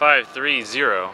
530.